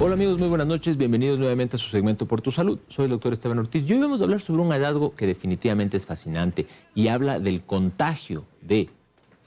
Hola amigos, muy buenas noches, bienvenidos nuevamente a su segmento Por tu Salud. Soy el doctor Esteban Ortiz y hoy vamos a hablar sobre un hallazgo que definitivamente es fascinante y habla del contagio de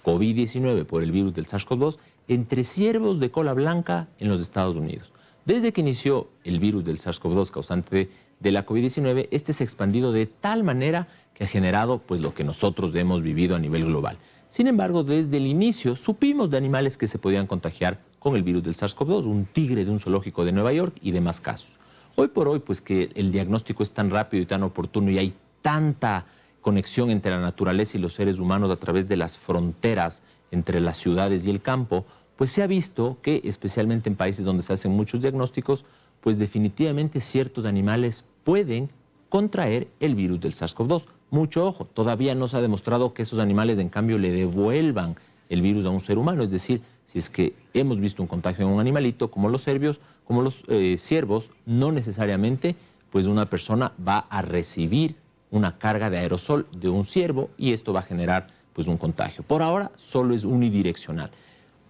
COVID-19 por el virus del SARS-CoV-2 entre ciervos de cola blanca en los Estados Unidos. Desde que inició el virus del SARS-CoV-2 causante de, la COVID-19, este se ha expandido de tal manera que ha generado pues, lo que nosotros hemos vivido a nivel global. Sin embargo, desde el inicio supimos de animales que se podían contagiar con el virus del SARS-CoV-2, un tigre de un zoológico de Nueva York y demás casos. Hoy por hoy, pues que el diagnóstico es tan rápido y tan oportuno y hay tanta conexión entre la naturaleza y los seres humanos a través de las fronteras entre las ciudades y el campo, pues se ha visto que, especialmente en países donde se hacen muchos diagnósticos, pues definitivamente ciertos animales pueden contraer el virus del SARS-CoV-2. Mucho ojo, todavía no se ha demostrado que esos animales en cambio le devuelvan el virus a un ser humano, es decir, si es que hemos visto un contagio en un animalito, como los cervios, como los eh, ciervos, no necesariamente pues una persona va a recibir una carga de aerosol de un ciervo y esto va a generar pues un contagio. Por ahora solo es unidireccional.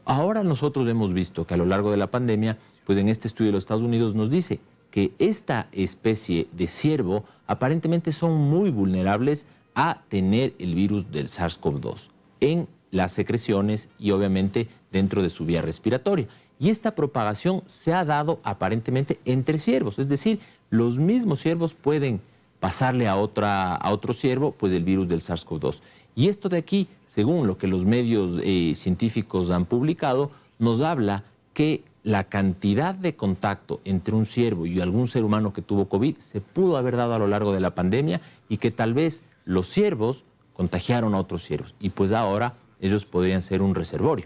Ahora nosotros hemos visto que a lo largo de la pandemia, pues en este estudio de los Estados Unidos nos dice que esta especie de ciervo aparentemente son muy vulnerables a tener el virus del SARS-CoV-2 en las secreciones y obviamente dentro de su vía respiratoria. Y esta propagación se ha dado aparentemente entre ciervos, es decir, los mismos ciervos pueden pasarle a, otra, a otro ciervo pues el virus del SARS-CoV-2. Y esto de aquí, según lo que los medios eh, científicos han publicado, nos habla que la cantidad de contacto entre un ciervo y algún ser humano que tuvo COVID se pudo haber dado a lo largo de la pandemia y que tal vez los ciervos contagiaron a otros ciervos y pues ahora ellos podrían ser un reservorio.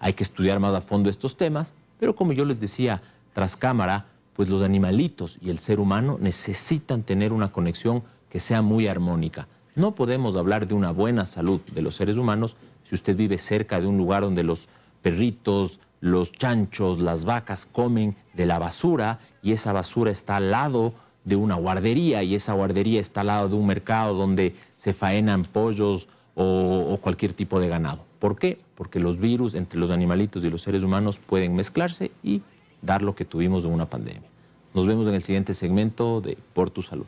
Hay que estudiar más a fondo estos temas, pero como yo les decía tras cámara, pues los animalitos y el ser humano necesitan tener una conexión que sea muy armónica. No podemos hablar de una buena salud de los seres humanos si usted vive cerca de un lugar donde los perritos, los chanchos, las vacas comen de la basura y esa basura está al lado de una guardería y esa guardería está al lado de un mercado donde se faenan pollos o, cualquier tipo de ganado. ¿Por qué? Porque los virus entre los animalitos y los seres humanos pueden mezclarse y dar lo que tuvimos en una pandemia. Nos vemos en el siguiente segmento de Por tu Salud.